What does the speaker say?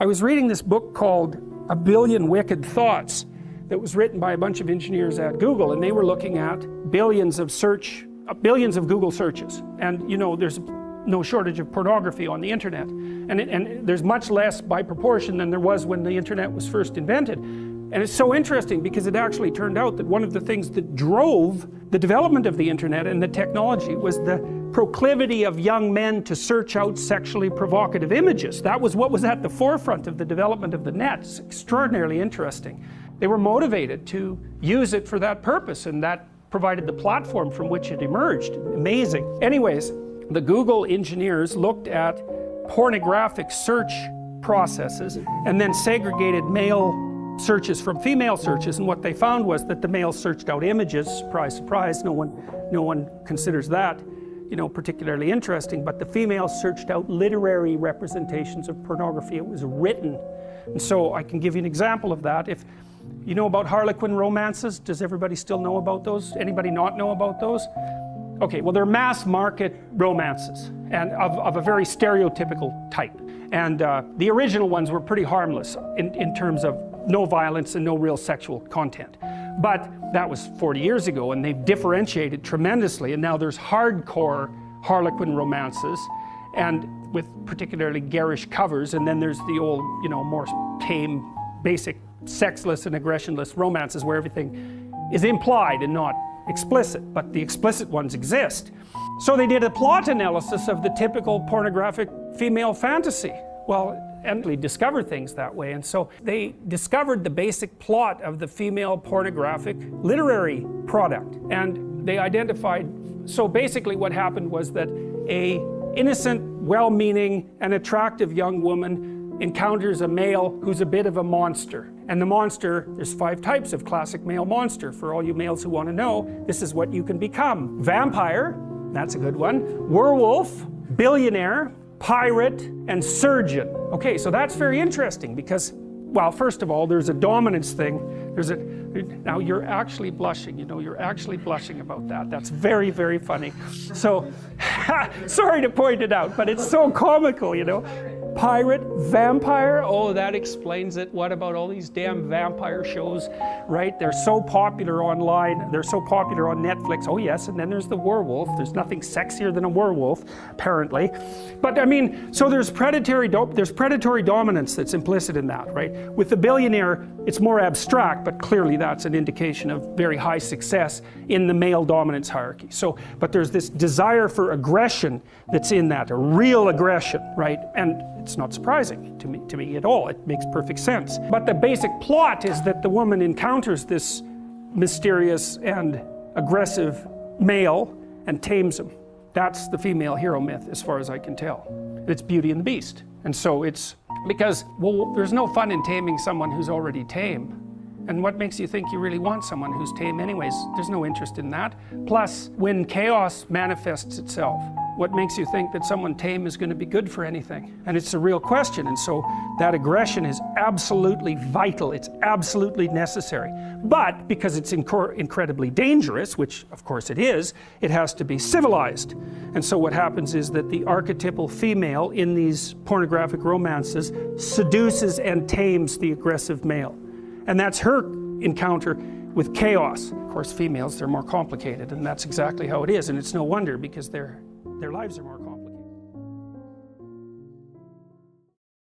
I was reading this book called A Billion Wicked Thoughts that was written by a bunch of engineers at Google, and they were looking at billions of search, uh, billions of Google searches. And you know, there's no shortage of pornography on the internet. And, it, and there's much less by proportion than there was when the internet was first invented. And it's so interesting because it actually turned out that one of the things that drove the development of the internet and the technology was the proclivity of young men to search out sexually provocative images. That was what was at the forefront of the development of the net. It's extraordinarily interesting. They were motivated to use it for that purpose, and that provided the platform from which it emerged. Amazing. Anyways, the Google engineers looked at pornographic search processes and then segregated male searches from female searches and what they found was that the males searched out images surprise surprise no one no one considers that you know, particularly interesting, but the females searched out literary representations of pornography. It was written. And so I can give you an example of that. If you know about Harlequin romances, does everybody still know about those? Anybody not know about those? Okay, well, they're mass market romances and of, of a very stereotypical type. And uh, the original ones were pretty harmless in, in terms of no violence and no real sexual content. But that was 40 years ago, and they've differentiated tremendously, and now there's hardcore Harlequin romances, and with particularly garish covers, and then there's the old, you know, more tame, basic, sexless and aggressionless romances where everything is implied and not explicit, but the explicit ones exist. So they did a plot analysis of the typical pornographic female fantasy. Well, and they discovered things that way. And so they discovered the basic plot of the female pornographic literary product. And they identified, so basically what happened was that a innocent, well-meaning, and attractive young woman encounters a male who's a bit of a monster. And the monster, there's five types of classic male monster. For all you males who want to know, this is what you can become. Vampire, that's a good one. Werewolf, billionaire, pirate, and surgeon. Okay, so that's very interesting because, well, first of all, there's a dominance thing. There's a, now you're actually blushing, you know, you're actually blushing about that. That's very, very funny. So, sorry to point it out, but it's so comical, you know pirate, vampire. Oh, that explains it. What about all these damn vampire shows, right? They're so popular online. They're so popular on Netflix. Oh, yes. And then there's the werewolf. There's nothing sexier than a werewolf, apparently. But I mean, so there's predatory, there's predatory dominance that's implicit in that, right? With the billionaire, it's more abstract, but clearly that's an indication of very high success in the male dominance hierarchy. So, but there's this desire for aggression that's in that, a real aggression, right? And it's not surprising to me, to me at all. It makes perfect sense. But the basic plot is that the woman encounters this mysterious and aggressive male and tames him. That's the female hero myth, as far as I can tell. It's Beauty and the Beast. And so it's because, well, there's no fun in taming someone who's already tame. And what makes you think you really want someone who's tame anyways? There's no interest in that. Plus, when chaos manifests itself, what makes you think that someone tame is going to be good for anything? And it's a real question. And so that aggression is absolutely vital. It's absolutely necessary. But because it's inc incredibly dangerous, which of course it is, it has to be civilized. And so what happens is that the archetypal female in these pornographic romances seduces and tames the aggressive male. And that's her encounter with chaos. Of course, females, they're more complicated, and that's exactly how it is. And it's no wonder because they're their lives are more